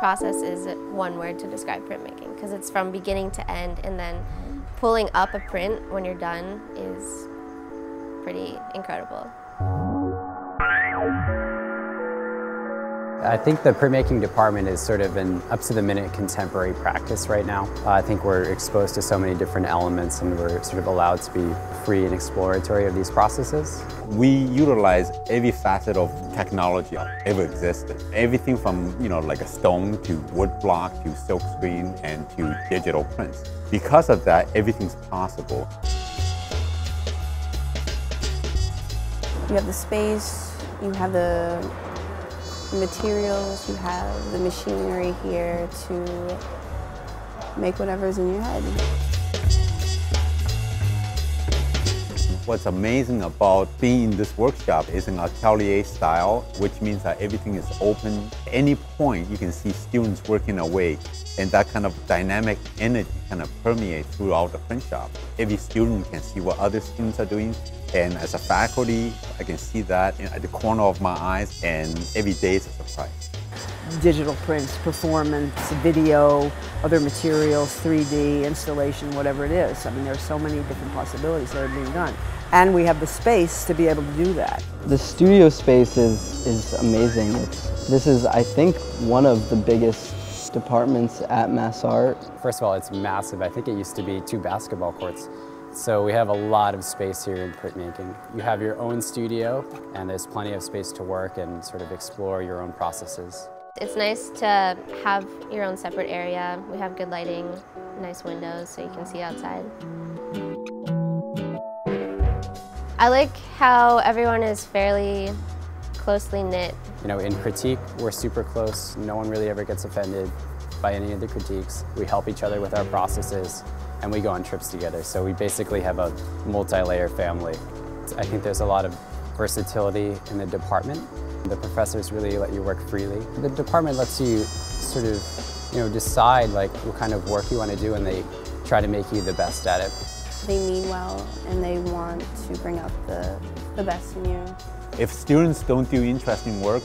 Process is one word to describe printmaking because it's from beginning to end and then pulling up a print when you're done is pretty incredible. I think the printmaking department is sort of an up-to-the-minute contemporary practice right now. Uh, I think we're exposed to so many different elements and we're sort of allowed to be free and exploratory of these processes. We utilize every facet of technology ever existed. Everything from, you know, like a stone to wood block to silkscreen and to digital prints. Because of that, everything's possible. You have the space, you have the materials, you have the machinery here to make whatever's in your head. What's amazing about being in this workshop is an atelier style, which means that everything is open. At any point, you can see students working away, and that kind of dynamic energy kind of permeates throughout the print shop. Every student can see what other students are doing, and as a faculty, I can see that at the corner of my eyes, and every day is a surprise. Digital prints, performance, video, other materials, 3D, installation, whatever it is. I mean, there are so many different possibilities that are being done. And we have the space to be able to do that. The studio space is, is amazing. It's, this is, I think, one of the biggest departments at MassArt. First of all, it's massive. I think it used to be two basketball courts. So we have a lot of space here in printmaking. You have your own studio and there's plenty of space to work and sort of explore your own processes. It's nice to have your own separate area. We have good lighting, nice windows so you can see outside. I like how everyone is fairly closely knit. You know, in critique, we're super close. No one really ever gets offended by any of the critiques. We help each other with our processes and we go on trips together. So we basically have a multi-layer family. I think there's a lot of versatility in the department. The professors really let you work freely. The department lets you sort of, you know, decide like what kind of work you want to do and they try to make you the best at it. They mean well and they want to bring out the, the best in you. If students don't do interesting work,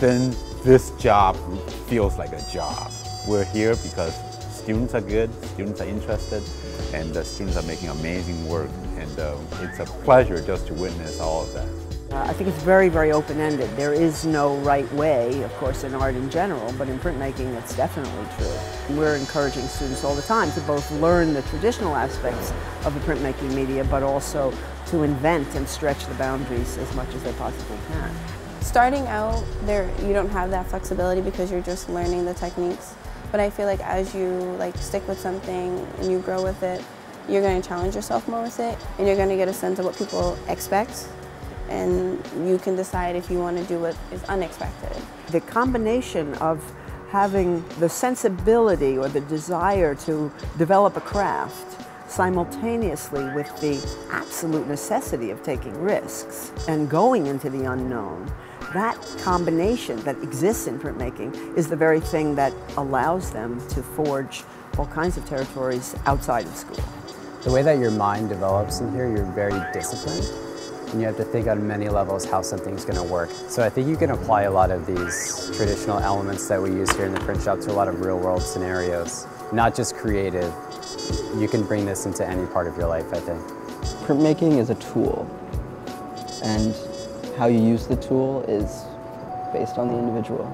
then this job feels like a job. We're here because students are good, students are interested, and the students are making amazing work. And uh, it's a pleasure just to witness all of that. Uh, I think it's very, very open-ended. There is no right way, of course, in art in general, but in printmaking it's definitely true. We're encouraging students all the time to both learn the traditional aspects of the printmaking media, but also to invent and stretch the boundaries as much as they possibly can. Starting out, there you don't have that flexibility because you're just learning the techniques. But I feel like as you like stick with something and you grow with it, you're going to challenge yourself more with it and you're going to get a sense of what people expect and you can decide if you want to do what is unexpected. The combination of having the sensibility or the desire to develop a craft simultaneously with the absolute necessity of taking risks and going into the unknown that combination that exists in printmaking is the very thing that allows them to forge all kinds of territories outside of school. The way that your mind develops in here, you're very disciplined and you have to think on many levels how something's going to work. So I think you can apply a lot of these traditional elements that we use here in the print shop to a lot of real world scenarios. Not just creative, you can bring this into any part of your life, I think. Printmaking is a tool and how you use the tool is based on the individual.